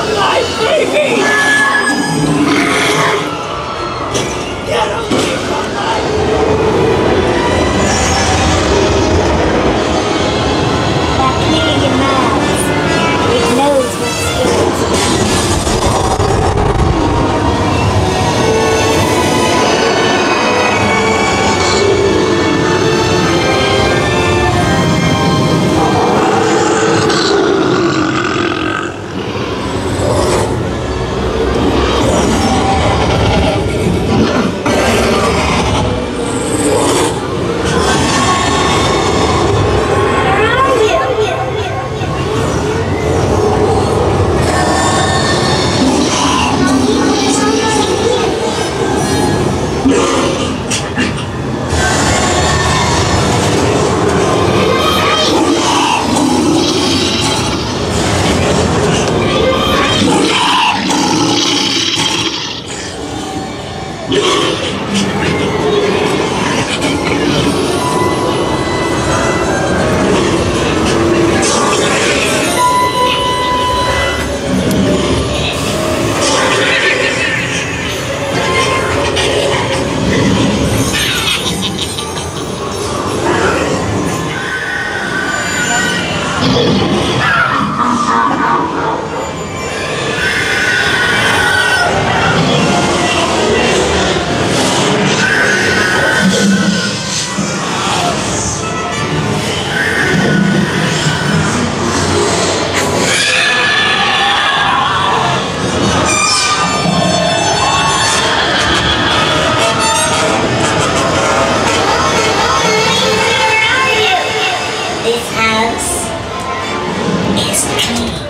on baby! Get away from my すいません。死。之意